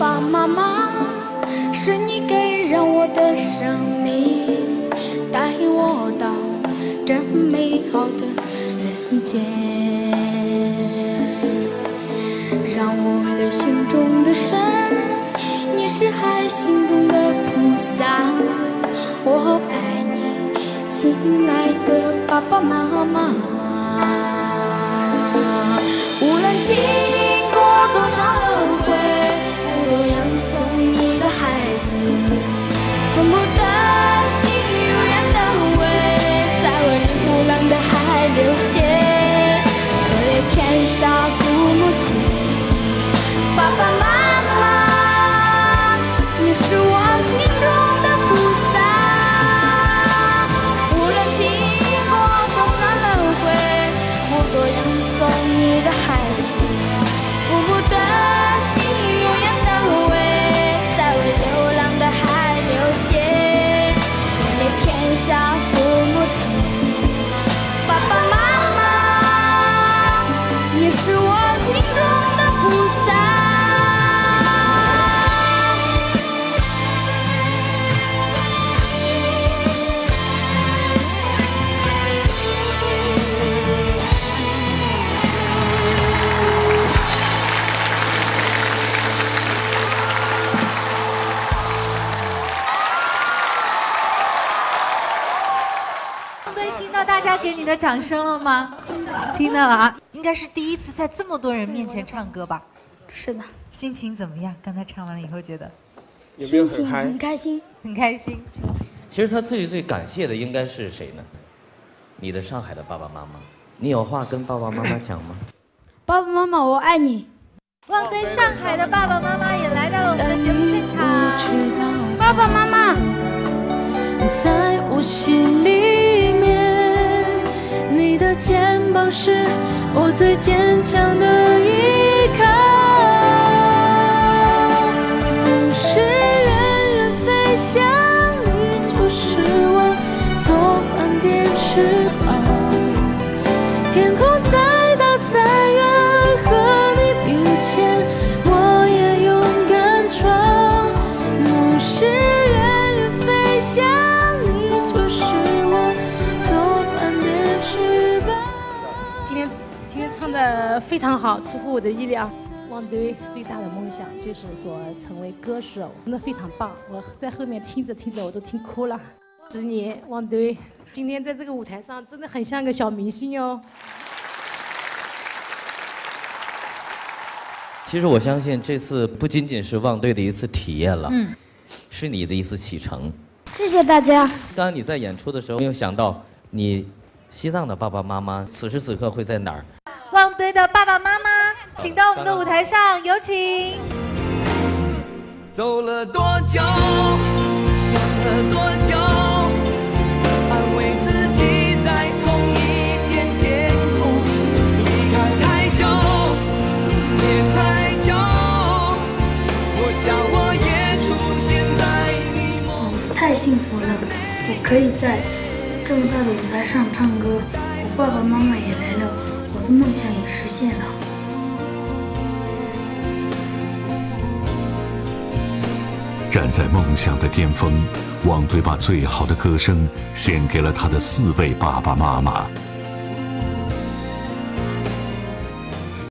爸爸妈妈，是你给了我的生命，带我到这美好的人间。让我有心中的神，你是海心中的菩萨。我爱你，亲爱的爸爸妈妈。无论经过多少。you. 对，听到大家给你的掌声了吗？听到了啊，应该是第一次在这么多人面前唱歌吧？是的，心情怎么样？刚才唱完了以后觉得有没有心情很嗨？很开心。很开心。其实他最最感谢的应该是谁呢？你的上海的爸爸妈妈。你有话跟爸爸妈妈讲吗？爸爸妈妈，我爱你。旺堆上海的爸爸妈妈也来到了我们的节目现场。爸爸妈妈，在我心肩膀是我最坚强的依靠。不是远远飞翔，你就是我左半边翅膀。非常好，出乎我的意料。汪堆最大的梦想就是说成为歌手，真的非常棒。我在后面听着听着我都听哭了。十年，汪堆今天在这个舞台上真的很像个小明星哦。其实我相信这次不仅仅是汪队的一次体验了，嗯，是你的一次启程。谢谢大家。刚刚你在演出的时候，没有想到你西藏的爸爸妈妈此时此刻会在哪儿？爸爸妈妈，请到我们的舞台上，有请。走了多久，想了多久，安慰自己在同一片天空。离开太久，思念太久，我想我也出现在你梦。太幸福了，我可以在这么大的舞台上唱歌，我爸爸妈妈也来了，梦想也实现了。站在梦想的巅峰，王队把最好的歌声献给了他的四位爸爸妈妈。